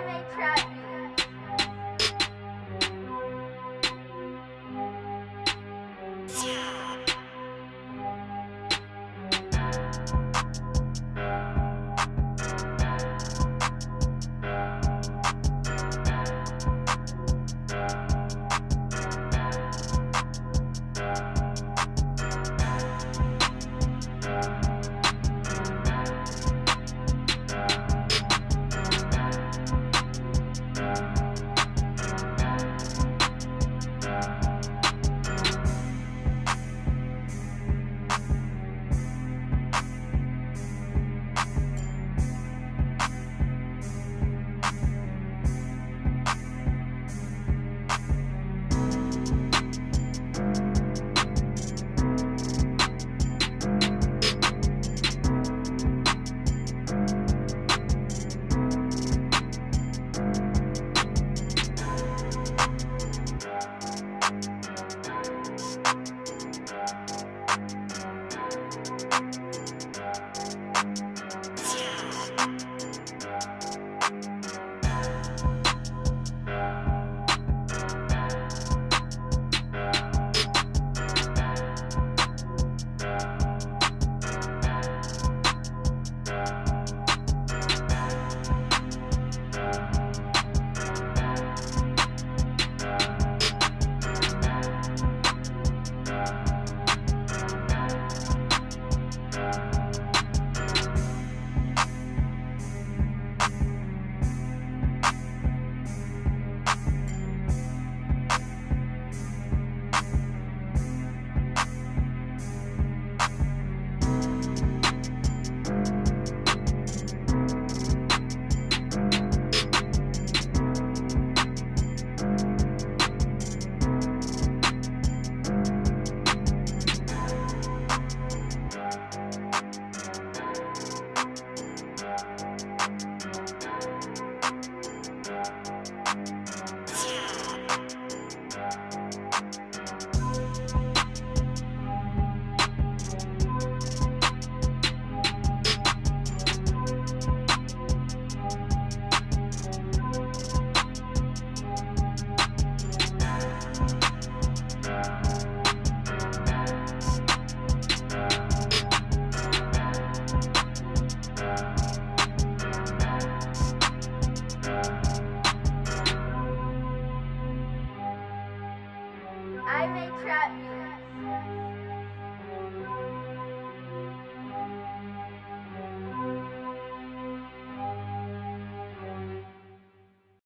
Highway traffic. I make trap music.